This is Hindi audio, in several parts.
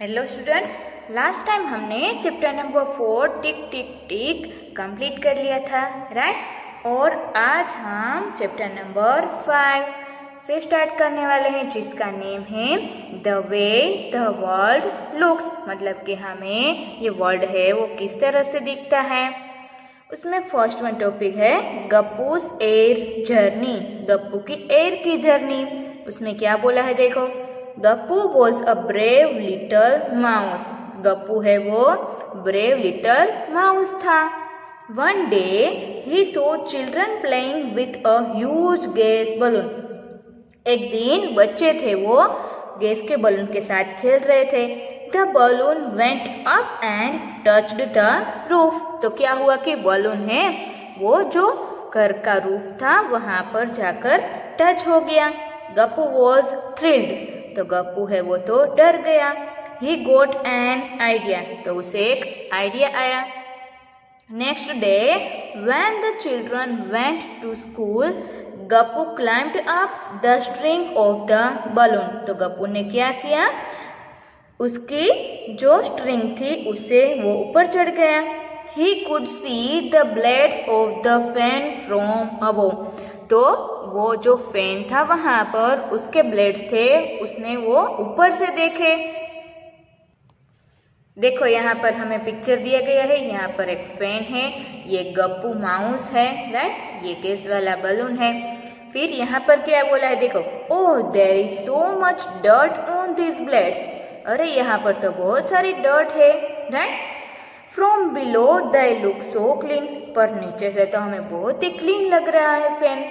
हेलो स्टूडेंट्स लास्ट टाइम हमने chapter number four tick tick tick complete कर लिया था राइट और आज हम चैप्टर नंबर फाइव से स्टार्ट करने वाले हैं, जिसका नेम है the way the world looks मतलब कि हमें ये वर्ल्ड है, वो किस तरह से दिखता है? उसमें फ़र्स्ट वन टॉपिक है गप्पूस एयर जर्नी गप्पू की एयर की जर्नी उसमें क्या बोला है, देखो। Gappu was a brave little mouse Gappu है वो ब्रेव लिटल माउस था one day he saw children playing with a huge gas balloon एक दिन बच्चे थे वो गैस के बलून के साथ खेल रहे थे. The balloon went up and touched the roof तो क्या हुआ कि बलून है वो जो घर का रूफ था, वहाँ पर जाकर टच हो गया. गप्पू वॉज़ थ्रिल्ड तो गप्पू है वो तो डर गया। ही गोट एन आइडिया तो उसे एक आइडिया आया। Next day when the children went to school Gappu climb up the string of the balloon तो गप्पू ने क्या किया? उसकी जो स्ट्रिंग थी, उसे वो ऊपर चढ़ गया। He could see the blades of the fan from above तो वो जो फ़ैन था वहाँ पर, उसके ब्लेड्स थे, उसने वो ऊपर से देखे। देखो, यहाँ पर हमें पिक्चर दिया गया है। यहाँ पर एक फ़ैन है, ये गप्पू माउस है राइट ये गैस वाला बलून है। फिर यहाँ पर क्या बोला है, देखो। ओह there is so much dirt on this blades अरे, यहाँ पर तो बहुत सारी डर्ट है right from below they look so clean पर नीचे से तो हमें बहुत ही क्लीन लग रहा है फ़ैन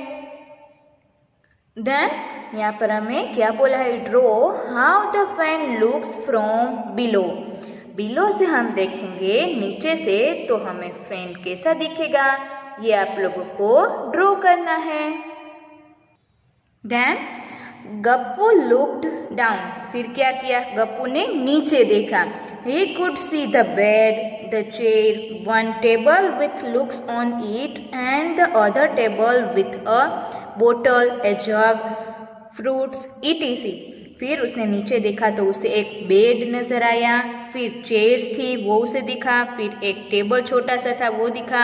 देन यहाँ पर हमें क्या बोला है? Draw how the fan looks from below below से हम देखेंगे, नीचे से तो हमें फ़ैन कैसा दिखेगा? ये आप लोगों को ड्रॉ करना है. देन गप्पू लुक्ड डाउन फिर क्या किया? गप्पू ने नीचे देखा। He could see the bed the chair one table with books on it and the other table with a bottle a jug fruits etc फिर उसने नीचे देखा तो उसे एक बेड नज़र आया। फिर चेयर्स थी, वो उसे दिखा। फिर एक टेबल छोटा सा था, वो दिखा।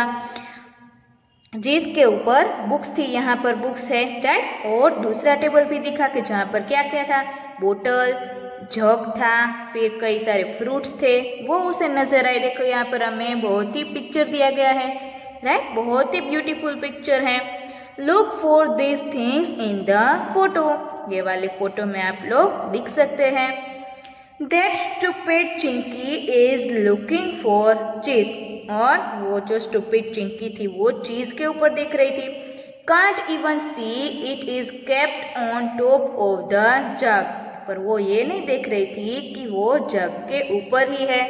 जिसके ऊपर बुक्स थी, यहाँ पर बुक्स है राइट और दूसरा टेबल भी दिखा कि जहाँ पर क्या क्या था, बोतल, जग था, फिर कई सारे फ्रूट्स थे, वो उसे नज़र आए। देखो, यहाँ पर हमें बहुत ही पिक्चर दिया गया है राइट बहुत ही ब्यूटीफुल पिक्चर है। Look for this things in the photo ये वाले फ़ोटो में आप लोग दिख सकते हैं। That stupid Chinki is looking for cheese और वो जो स्टूपिड चिंकी थी, वो चीज़ के ऊपर देख रही थी। Can't even see it is kept on top of the jug पर वो ये नहीं देख रही थी कि वो जग के ऊपर ही है।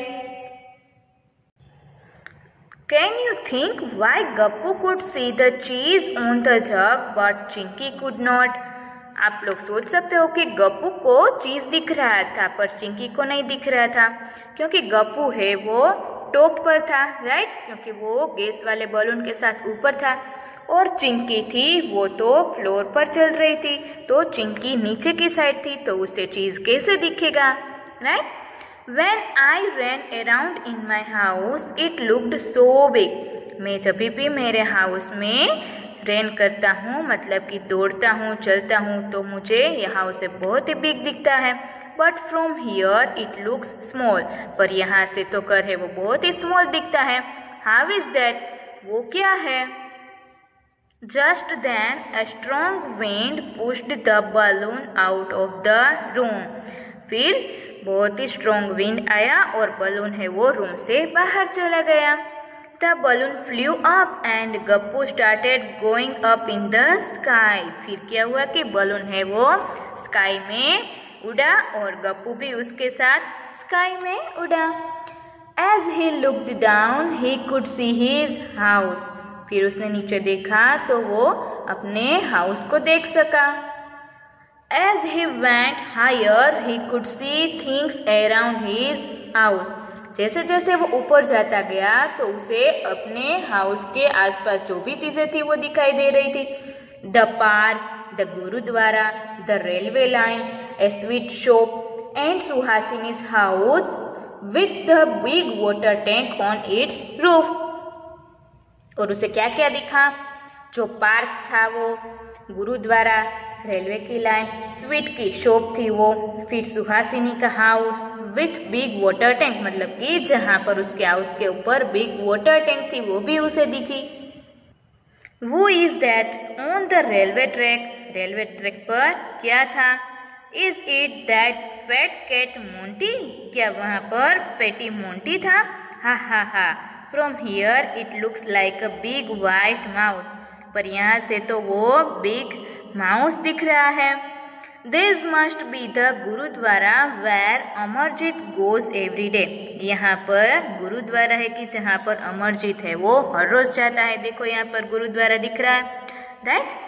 Can you think why Gappu could see the cheese on the jug but Chinki could not आप लोग सोच सकते हो कि गप्पू को चीज़ दिख रहा था, पर चिंकी को नहीं दिख रहा था, क्योंकि गप्पू है वो टॉप पर था राइट क्योंकि वो गैस वाले बलून के साथ ऊपर था, और चिंकी थी वो तो फ्लोर पर चल रही थी तो चिंकी नीचे की साइड थी तो उसे चीज़ कैसे दिखेगा right when I ran around in my house it looked so big मैं जब भी मेरे हाउस में रैन करता हूँ मतलब कि दौड़ता हूँ, चलता हूँ तो मुझे यहाँ उसे बहुत ही बिग दिखता है। But from here it looks small पर यहाँ से तो कर है वो बहुत ही स्मॉल दिखता है। हाउ इज़ दैट वो क्या है? Just then a strong wind pushed the balloon out of the room फिर बहुत ही स्ट्रॉन्ग विंड आया और बलून है वो रूम से बाहर चला गया। The balloon flew up and Gappu started going up in the sky. फिर क्या हुआ कि बलून है वो स्काई में उड़ा और गप्पू भी उसके साथ स्काई में उड़ा As he looked down, he could see his house. फिर उसने नीचे देखा तो वो अपने हाउस को देख सका As he went higher, he could see things around his house. जैसे जैसे वो ऊपर जाता गया तो उसे अपने हाउस के आसपास जो भी चीज़ें थी, वो दिखाई दे रही थी। The park the gurudwara the railway line a sweet shop and Suhasini's house with the big water tank on its roof और उसे क्या क्या दिखा? जो पार्क था वो, गुरुद्वारा रेलवे की लाइन स्वीट की शॉप थी वो। फिर सुहासिनी का house with big water tank मतलब कि जहाँ पर उसके हाउस के ऊपर बिग वाटर टैंक थी, वो भी उसे दिखी। वो is that on the railway track railway track पर क्या था? Is it that fat cat Monty क्या वहाँ पर फैटी मोंटी था? हा हा हा। From here it looks like a big white mouse पर यहाँ से तो वो बिग माउस दिख रहा है। This must be the gurudwara where Amarjeet goes every day यहाँ पर गुरुद्वारा है कि जहाँ पर अमरजीत है, वो हर रोज जाता है। देखो यहाँ पर गुरुद्वारा दिख रहा है। राइट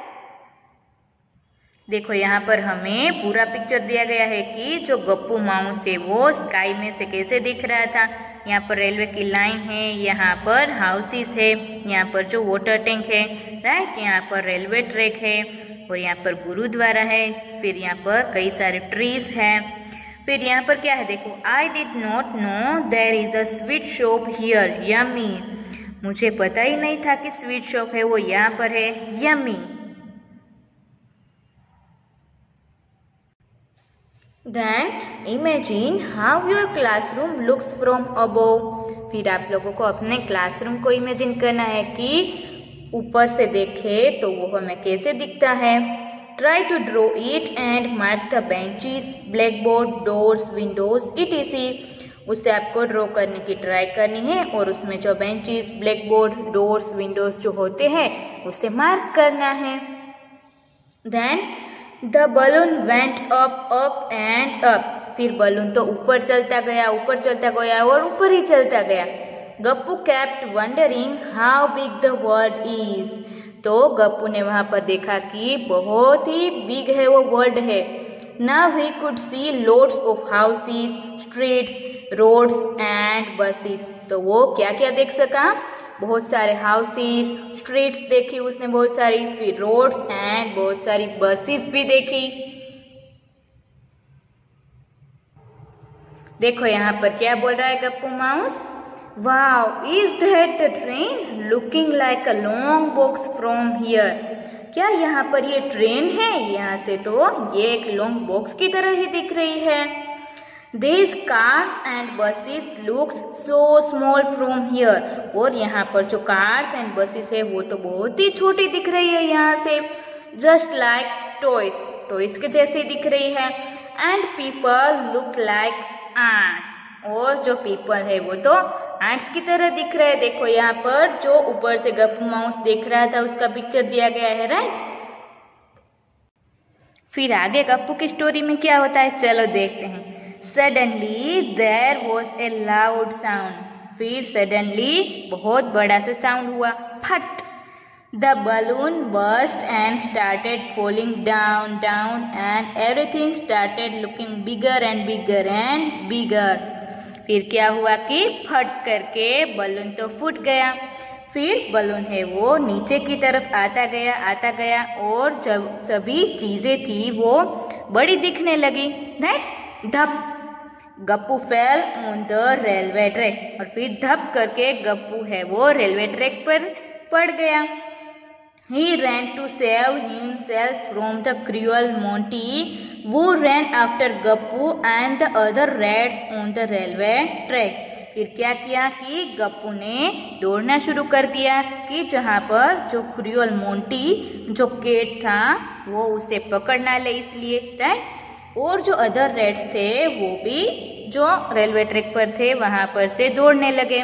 देखो, यहाँ पर हमें पूरा पिक्चर दिया गया है कि जो गप्पू माउस है वो स्काई में से कैसे दिख रहा था। यहाँ पर रेलवे की लाइन है, यहाँ पर हाउसेस है, यहाँ पर जो वाटर टैंक है राइट यहाँ पर रेलवे ट्रैक है और यहाँ पर गुरुद्वारा है, फिर यहाँ पर कई सारे ट्रीज हैं। फिर यहाँ पर क्या है, देखो I did not know there is a sweet shop here yummy मुझे पता ही नहीं था कि स्वीट शॉप है, वो यहाँ पर है yummy Then imagine how your classroom looks from above. फिर आप लोगों को अपने क्लासरूम को इमेजिन करना है कि ऊपर से देखे तो वो हमें कैसे दिखता है। Try to draw it and mark the benches black board doors windows it इसी उससे आपको ड्रॉ करने की ट्राई करनी है और उसमें जो benches black board doors windows जो होते हैं, उसे मार्क करना है। Then the balloon went up up and up फिर बलून तो ऊपर चलता गया, ऊपर चलता गया और ऊपर ही चलता गया। Gappu kept wondering how big the world is तो गप्पू ने वहाँ पर देखा कि बहुत ही बिग है वो वर्ल्ड है। Now he could see loads of houses streets roads and buses तो वो क्या क्या देख सका? बहुत सारे हाउसेस स्ट्रीट्स देखी, उसने बहुत सारी, फिर रोड्स एंड बहुत सारी बसेस भी देखी। देखो यहाँ पर क्या बोल रहा है Gappu mouse? Wow is that the train looking like a long box from here क्या यहाँ पर ये ट्रेन है? यहाँ से तो ये एक लॉन्ग बॉक्स की तरह ही दिख रही है। These cars and buses looks so small from here. और यहाँ पर जो कार्स एंड बसेस है, वो तो बहुत ही छोटी दिख रही है यहाँ से जस्ट लाइक toys. toys के जैसे दिख रही है and people look like ants. और जो पीपल है, वो तो ants की तरह दिख रहे हैं देखो यहाँ पर जो ऊपर से गप्पू माउस देख रहा था, उसका पिक्चर दिया गया है राइट फिर आगे गप्पू की स्टोरी में क्या होता है, चलो देखते हैं suddenly there was a loud sound फिर सडनली बहुत बड़ा सा साउंड हुआ। फट। The balloon burst and started falling down down and everything started looking bigger and bigger and bigger फिर क्या हुआ कि फट करके बलून तो फूट गया। फिर बलून है वो नीचे की तरफ़ आता गया आता गया और जब सभी चीज़ें थी वो बड़ी दिखने लगी। राइट धप। Gappu fell on the railway track और फिर धप करके गप्पू है वो रेलवे ट्रैक पर पड़ गया। He ran to save himself from the cruel Monty वो ran after Gappu and the other reds on the railway track फिर क्या किया कि गप्पू ने दौड़ना शुरू कर दिया कि जहाँ पर जो क्रियल मोंटी जो केट था, वो उसे पकड़ना ले इसलिए राइट और जो अदर रेड्स थे, वो भी जो रेलवे ट्रैक पर थे, वहाँ पर से दौड़ने लगे।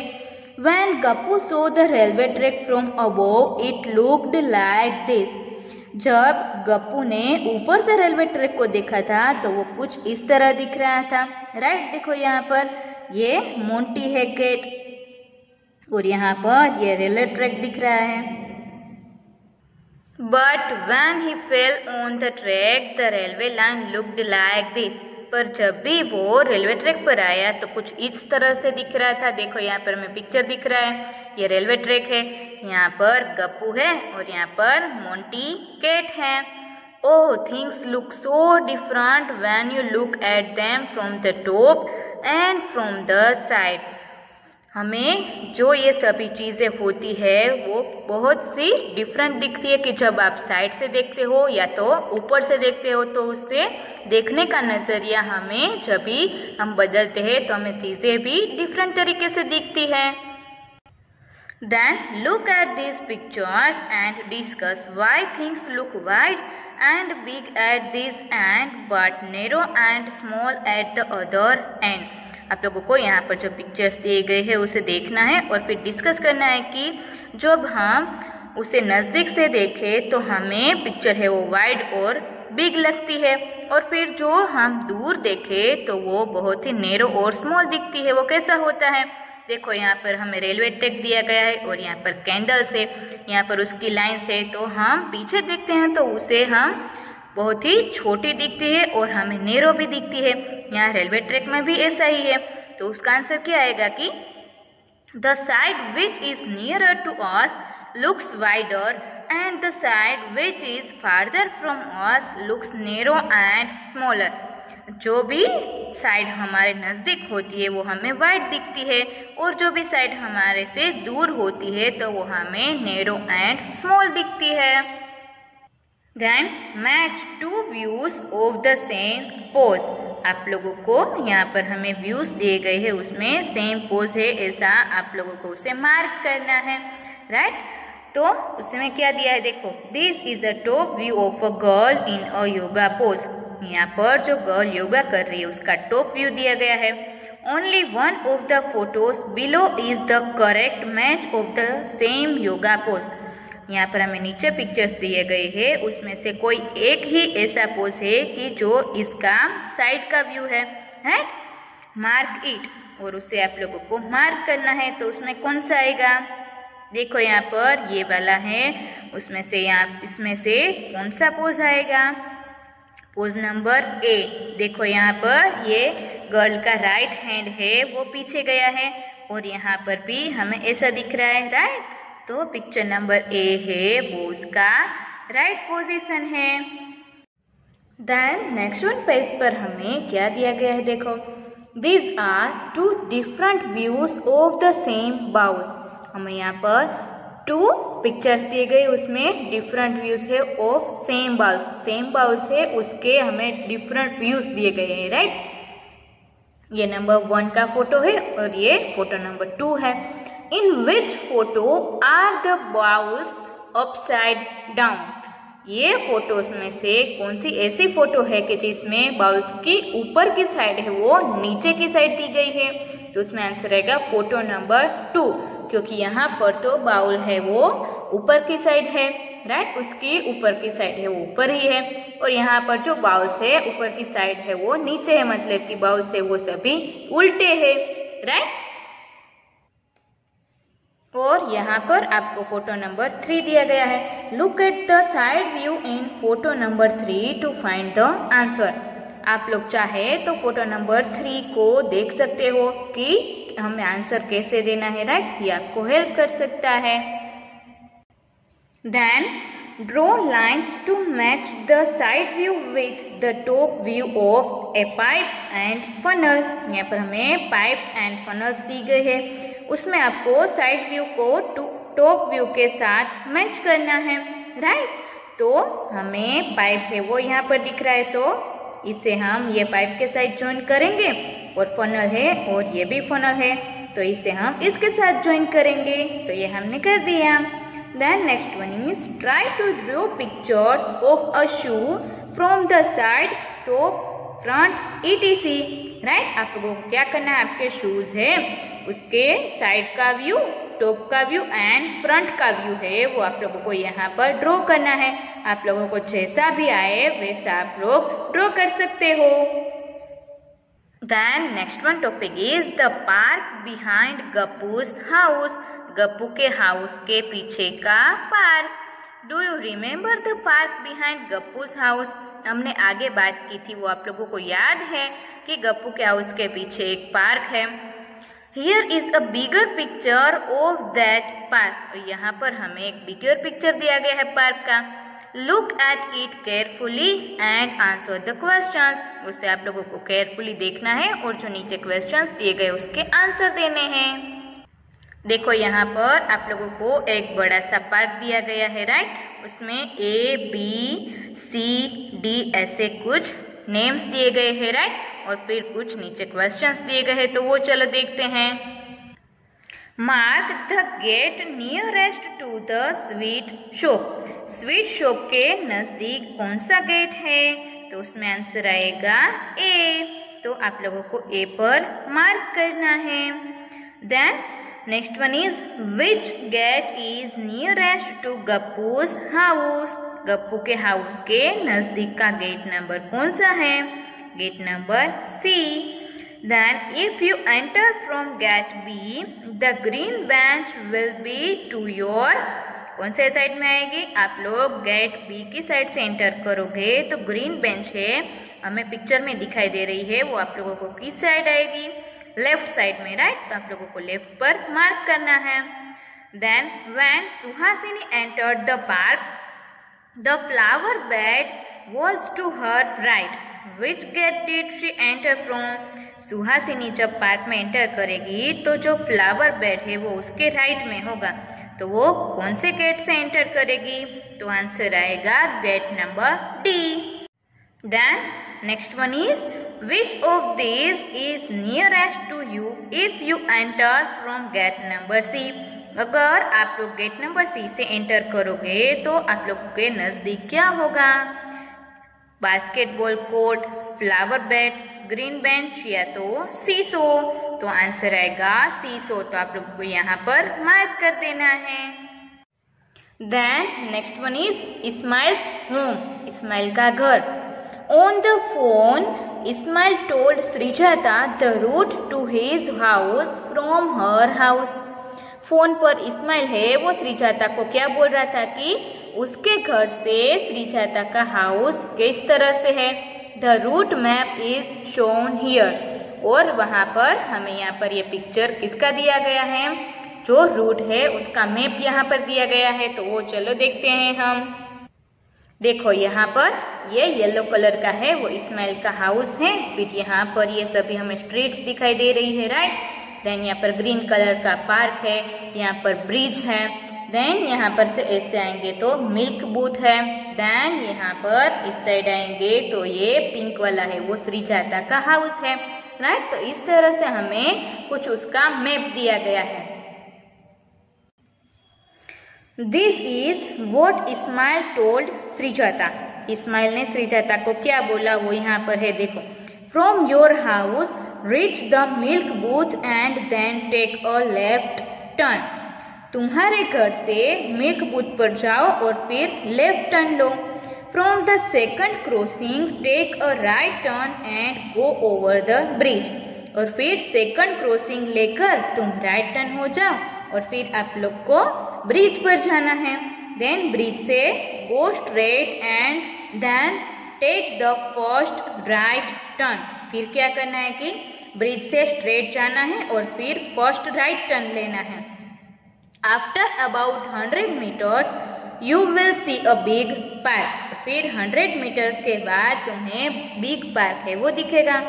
When Gappu saw the railway track from above it looked like this जब गप्पू ने ऊपर से रेलवे ट्रैक को देखा था तो वो कुछ इस तरह दिख रहा था। राइट देखो यहाँ पर, ये मोंटी है गेट और यहाँ पर ये रेलवे ट्रैक दिख रहा है। But when he fell on the track the railway line look looked like this पर जब भी वो रेलवे ट्रैक पर आया तो कुछ इस तरह से दिख रहा था। देखो, यहाँ पर मैं पिक्चर दिख रहा है। ये रेलवे ट्रैक है। यहाँ पर गप्पू है और यहाँ पर मोन्टी केट है। ओ things look so different when you look at them from the top and from the side हमें जो ये सभी चीज़ें होती है वो बहुत सी डिफरेंट दिखती है कि जब आप साइड से देखते हो या तो ऊपर से देखते हो तो उससे देखने का नज़रिया हमें जब भी हम बदलते हैं तो हमें चीज़ें भी डिफरेंट तरीके से दिखती है Then look at these pictures and discuss why things look wide and big at this end but narrow and small at the other end. आप लोगों को यहाँ पर जो पिक्चर्स दिए गए हैं उसे देखना है और फिर डिस्कस करना है कि जब हम उसे नज़दीक से देखें तो हमें पिक्चर है वो वाइड और बिग लगती है। और फिर जो हम दूर देखें तो वो बहुत ही नेरो और स्मॉल दिखती है। वो कैसा होता है? देखो, यहाँ पर हमें रेलवे ट्रैक दिया गया है और यहाँ पर कैंडल्स है। यहाँ पर उसकी लाइन्स है। तो हम पीछे देखते हैं तो उसे हम बहुत ही छोटी दिखती है और हमें नेरो भी दिखती है। यहाँ रेलवे ट्रैक में भी ऐसा ही है। तो उसका आंसर क्या आएगा कि the side which is near to us looks wider and the side which is farther from us looks narrow and smaller जो भी साइड हमारे नज़दीक होती है, वो हमें वाइड दिखती है और जो भी साइड हमारे से दूर होती है तो वो हमें नेरो एंड स्मॉल दिखती है। Then match two views of the same pose आप लोगों को यहाँ पर हमें व्यूज़ दिए गए हैं, उसमें सेम पोज है, ऐसा आप लोगों को उसे मार्क करना है राइट तो उसमें क्या दिया है देखो this is a top view of a girl in a yoga pose यहाँ पर जो गर्ल योगा कर रही है, उसका टॉप व्यू दिया गया है। Only one of the photos below is the correct match of the same yoga pose यहाँ पर हमें नीचे पिक्चर्स दिए गए हैं। उसमें से कोई एक ही ऐसा पोज है कि जो इसका साइड का व्यू है। राइट मार्क इट और उसे आप लोगों को मार्क करना है तो उसमें कौन सा आएगा? देखो यहाँ पर ये वाला है। उसमें से यहाँ, इसमें से कौन सा पोज आएगा? पोज नंबर ए देखो यहाँ पर ये गर्ल का राइट हैंड है, वो पीछे गया है। और यहाँ पर भी हमें ऐसा दिख रहा है राइट तो पिक्चर नंबर ए है, वो उसका राइट पोजीशन है। देन नेक्स्ट वन पेज पर हमें क्या दिया गया है, देखो। This are two different views of the same bowl हमें यहाँ पर टू पिक्चर्स दिए गए, उसमें डिफरेंट व्यूज़ है of same bowls same bowls है, उसके हमें डिफरेंट व्यूज़ दिए गए हैं राइट ये नंबर वन का फ़ोटो है और ये फ़ोटो नंबर टू है। In which photo are the bowls upside down ये फ़ोटोज़ में से कौन सी ऐसी फ़ोटो है कि जिसमें बाउल्स की ऊपर की साइड है, वो नीचे की साइड दी गई है? तो उसमें आंसर रहेगा फ़ोटो नंबर टू क्योंकि यहाँ पर तो बाउल है, वो ऊपर की साइड है राइट उसकी ऊपर की साइड है, वो ऊपर ही है। और यहाँ पर जो बाउल्स है, ऊपर की साइड है, वो नीचे है मतलब कि बाउल्स है वो सभी उल्टे है राइट और यहाँ पर आपको फ़ोटो नंबर थ्री दिया गया है। Look at the side view in photo number three to find the answer आप लोग चाहे तो फ़ोटो नंबर थ्री को देख सकते हो कि हमें आंसर कैसे देना है राइट ये आपको हेल्प कर सकता है। Then draw lines to match the side view with the top view of a pipe and funnel यहाँ पर हमें पाइप्स एंड फनल्स दी गई है। उसमें आपको साइड व्यू को टॉप व्यू के साथ मैच करना है राइट तो हमें पाइप है वो यहाँ पर दिख रहा है तो इसे हम ये पाइप के साथ ज्वाइन करेंगे और फनल है और ये भी फनल है तो इसे हम इसके साथ ज्वाइन करेंगे तो ये हमने कर दिया। Then next one is try to draw pictures of a shoe from the side top front etc right आप लोगों को क्या करना है? आपके शूज़ है। उसके साइड का व्यू टॉप का व्यू एंड फ्रंट का व्यू है। वो आप लोगों को यहाँ पर ड्रॉ करना है। आप लोगों को जैसा भी आए, वैसा आप लोग ड्रॉ कर सकते हो। Then next one topic is the park behind Gappu's house Gappu के हाउस के पीछे का park do you remember the park behind Gappu's house हमने आगे बात की थी, वो आप लोगों को याद है कि गप्पू के हाउस के पीछे एक पार्क है। Here is a bigger picture of that park यहाँ पर हमें एक बिगर पिक्चर दिया गया है पार्क का। Look at it carefully and answer the question उसे आप लोगों को केयरफुली देखना है और जो नीचे क्वेश्चन दिए गए उसके आंसर देने हैं। देखो यहाँ पर आप लोगों को एक बड़ा सा पार्क दिया गया है राइट उसमें ए बी सी डी ऐसे कुछ नेम्स दिए गए हैं राइट और फिर कुछ नीचे क्वेश्चंस दिए गए हैं तो वो चलो देखते हैं। Mark the gate nearest to the sweet shop. Sweet shop के नज़दीक कौन सा गेट है? तो उसमें आंसर आएगा ए तो आप लोगों को ए पर मार्क करना है। Then next one is which gate is nearest to Gappu's house Gappu के हाउस के नज़दीक का गेट नंबर कौन सा है? Gate number C Then if you enter from gate B, the green bench will be to your कौन से साइड में आएगी? आप लोग गेट बी की साइड से एंटर करोगे तो ग्रीन बेंच है हमें पिक्चर में दिखाई दे रही है वो आप लोगों को किस साइड आएगी? लेफ़्ट साइड में राइट तो आप लोगों को लेफ़्ट पर मार्क करना है। Then when Suhasini entered the park the flower bed was to her right which gate did she enter from Suhasini जब पार्क में एंटर करेगी तो जो फ्लावर बेड है, वो उसके राइट में होगा। तो वो कौन से गेट से एंटर करेगी? तो आंसर आएगा gate number D then next one is which of this is nearest to you if you enter from gate number C अगर आप लोग गेट नंबर सी से एंटर करोगे तो आप लोगों के नज़दीक क्या होगा? Basketball court flower bed green bench या तो सीसो तो आंसर आएगा सीसो तो आप लोगों को यहाँ पर मार्क कर देना है। Then next one is Ismail home Ismail का घर. On the phone Ismail told Srijata the route to his house from her house phone पर इस्माइल है, वो श्रीजाता को क्या बोल रहा था कि उसके घर से श्रीजाता का हाउस किस तरह से है? The route map is shown here और वहाँ पर हमें यहाँ पर ये पिक्चर किसका दिया गया है? जो रूट है, उसका मैप यहाँ पर दिया गया है तो वो चलो देखते हैं हम। देखो, यहाँ पर ये येलो कलर का है, वो इस्माइल का हाउस है। फिर यहाँ पर ये सभी हमें स्ट्रीट्स दिखाई दे रही है राइट देन यहाँ पर ग्रीन कलर का पार्क है, यहाँ पर ब्रिज है। देन यहाँ पर से ऐसे आएँगे तो मिल्क बूथ है। देन यहाँ पर इस साइड आएँगे तो ये पिंक वाला है, वो श्री जाता का हाउस है राइट तो इस तरह से हमें कुछ उसका मैप दिया गया है। This is what Ismail told Srijata Ismail ने श्रीजाता को क्या बोला? वो यहाँ पर है, देखो। From your house reach the milk booth and then take a left turn तुम्हारे घर से मिल्क बूथ पर जाओ और फिर left turn low. From the second crossing take a right turn and go over the bridge और फिर सेकंड क्रॉसिंग लेकर तुम राइट टर्न हो जाओ। और फिर आप लोग को ब्रिज पर जाना है। देन ब्रिज से go straight and then take the first right turn फिर क्या करना है कि ब्रिज से स्ट्रेट जाना है और फिर फ़र्स्ट राइट टर्न लेना है। After about hundred metres you will see a big park फिर हंड्रेड मीटर्स के बाद तुम्हें बिग पार्क है, वो दिखेगा।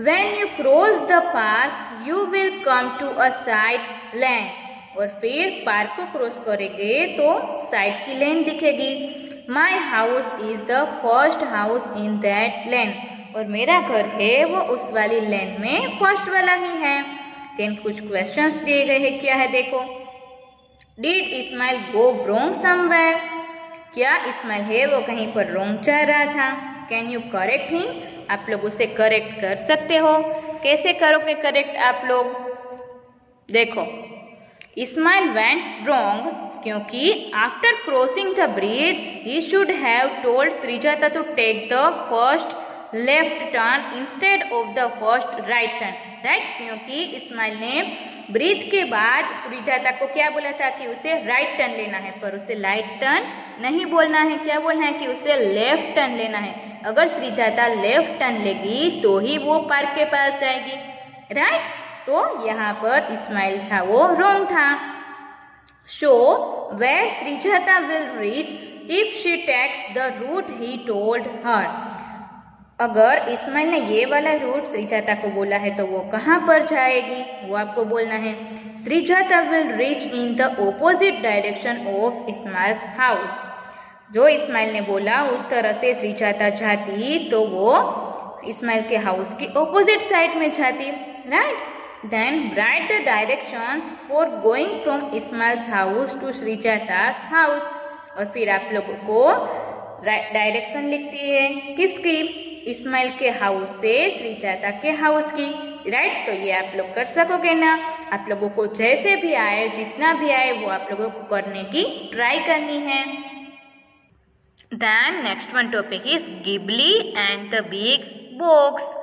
When you cross the park you will come to a side land और फिर पार्क को क्रॉस करेंगे तो साइड की लेन दिखेगी। My house is the first house in that land और मेरा घर है वो उस वाली लेन में फ़र्स्ट वाला ही है। देन कुछ क्वेश्चंस दिए गए हैं, क्या है देखो। Did Ismail go wrong somewhere क्या इस्माइल है वो कहीं पर रोंग जा रहा था? कैन यू करेक्ट हिम आप लोग उसे करेक्ट कर सकते हो। कैसे करोगे करेक्ट आप लोग? देखो इस्माइल वेंट रोंग क्योंकि after crossing the bridge he should have told Srijata to take the first left turn instead of the first right turn right क्योंकि इस्माइल ने ब्रिज के बाद श्रीजाता को क्या बोला था कि उसे राइट टर्न लेना है, पर उसे राइट टर्न नहीं बोलना है। क्या बोलना है कि उसे लेफ़्ट टर्न लेना है। अगर श्रीजाता लेफ़्ट टर्न लेगी तो ही वो पार्क के पास जाएगी राइट तो यहाँ पर इस्माइल था, वो रोंग था। Show where Srijata will reach if she takes the route he told her अगर इस्माइल ने ये वाला रूट श्रीजाता को बोला है तो वो कहाँ पर जाएगी? वो आपको बोलना है। Srijata will reach in the opposite direction of Ismail house जो इस्माइल ने बोला, उस तरह से श्रीजाता जाती तो वो इस्माइल के हाउस की ओपोजिट साइड में जाती right then write the directions for going from Ismail's house to Srijata's house और फिर आप लोगों को डायरेक्शन लिखती है किसकी? इस्माइल के हाउस से श्री चाता के हाउस की। राइट तो ये आप लोग कर सकोगे ना। आप लोगों को जैसे भी आए, जितना भी आए, वो आप लोगों को करने की ट्राई करनी है। Then next one topic is Gibli and the big box.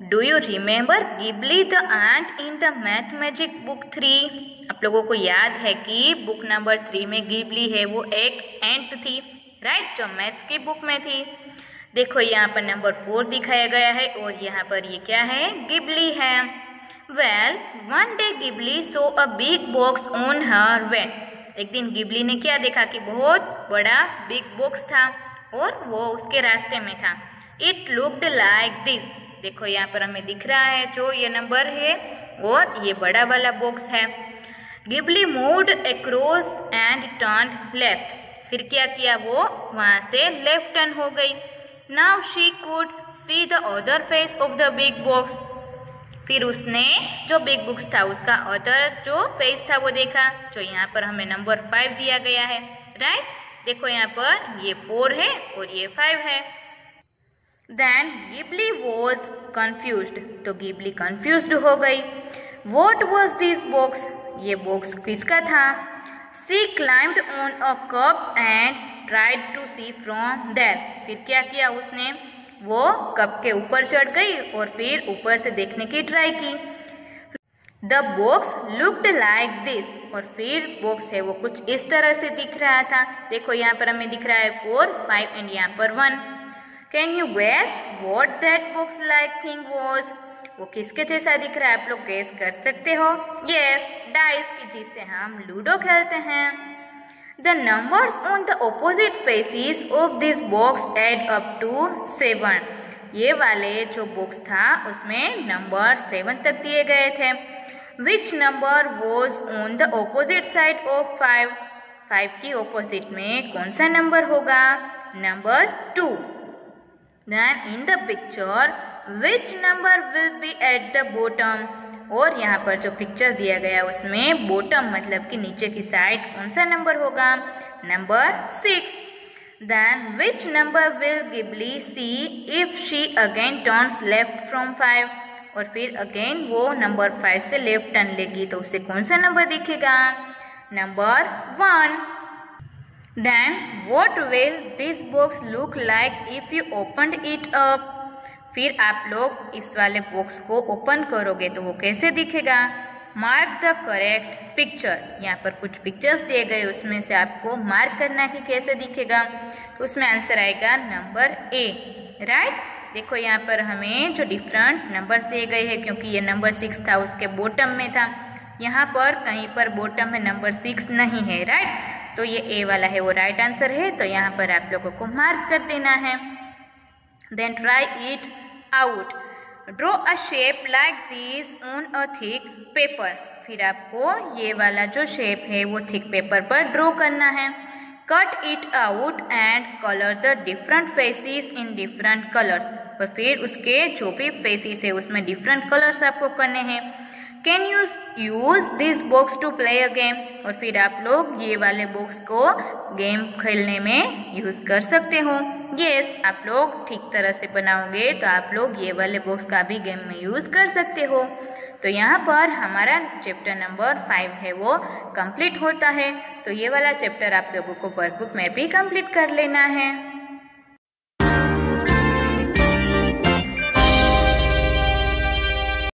Do you remember Ghibli, the ant in the math magic book three आप लोगों को याद है कि बुक नंबर थ्री में गिबली है, वो एक एंट थी राइट right? जो मैथ्स की बुक में थी। देखो, यहाँ पर नंबर फोर दिखाया गया है और यहाँ पर ये क्या है? गिबली है। Well one day Gibli saw a big box on her way एक दिन गिबली ने क्या देखा कि बहुत बड़ा बिग बॉक्स था और वो उसके रास्ते में था। इट लुकड लाइक दिस देखो यहाँ पर हमें दिख रहा है, जो ये नंबर है और ये बड़ा वाला बॉक्स है। Gibli moved across and turn left फिर क्या किया वो? वहाँ से लेफ़्ट टर्न हो गई। Now she could see the other face of the big box फिर उसने जो बिग बुक्स था, उसका अदर जो फेस था वो देखा, जो यहाँ पर हमें नंबर फाइव दिया गया है। राइट देखो यहाँ पर ये फोर है और ये फाइव है। देन गिबली वॉज़ कंफ्यूज तो गिबली कंफ्यूज हो गई. वॉट वॉज़ दिस बॉक्स ये बॉक्स किसका था? She climbed on a cup and tried to see from there फिर क्या किया उसने? वो कप के ऊपर चढ़ गई और फिर ऊपर से देखने की ट्राई की. The box looked like this और फिर बॉक्स है वो कुछ इस तरह से दिख रहा था. देखो यहाँ पर हमें दिख रहा है फोर फाइव एंड यहाँ पर one can you guess what that box like thing was वो किसके जैसा दिख रहा है? आप लोग गैस कर सकते हो। यस डाइस की जिससे हम लूडो खेलते हैं। The numbers on the opposite faces of this box add up to seven ये वाले जो बॉक्स था, उसमें नंबर सेवन तक दिए गए थे। Which number was on the opposite side of five five की ऑपोजिट में कौन सा नंबर होगा? Number two then in the picture which number will be at the bottom और यहाँ पर जो पिक्चर दिया गया उसमें बॉटम मतलब कि नीचे की साइड कौन सा नंबर होगा? Number six then which number will Gibli see if she again turns left from five और फिर अगेन वो नंबर फाइव से लेफ़्ट टर्न लेगी तो उसे कौन सा नंबर दिखेगा? Number one then what will this box look like if you open it up फिर आप लोग इस वाले बॉक्स को ओपन करोगे तो वो कैसे दिखेगा? मार्क द करेक्ट पिक्चर यहाँ पर कुछ पिक्चर्स दिए गए, उसमें से आपको मार्क करना है कि कैसे दिखेगा। तो उसमें आंसर आएगा नंबर ए राइट देखो यहाँ पर हमें जो डिफरेंट नंबर्स दिए गए हैं, क्योंकि ये नंबर सिक्स था, उसके बॉटम में था। यहाँ पर कहीं पर बॉटम में नंबर सिक्स नहीं है राइट तो ये ए वाला है, वो राइट आंसर है तो यहाँ पर आप लोगों को मार्क कर देना है। Then try it out draw a shape like this on a thick paper. फिर आपको ये वाला जो शेप है, वो थिक पेपर पर ड्रॉ करना है। Cut it out and colour the different faces in different colours और फिर उसके जो भी फेसिस है, उसमें डिफरेंट कलर्स आपको करने हैं। Can you use this box to play a game? और फिर आप लोग ये वाले बॉक्स को गेम खेलने में यूज़ कर सकते हो। यस yes, आप लोग ठीक तरह से बनाओगे तो आप लोग ये वाले बॉक्स का भी गेम में यूज़ कर सकते हो। तो यहाँ पर हमारा चैप्टर नंबर फाइव है वो कंप्लीट होता है। तो ये वाला चैप्टर आप लोगों को वर्कबुक में भी कंप्लीट कर लेना है।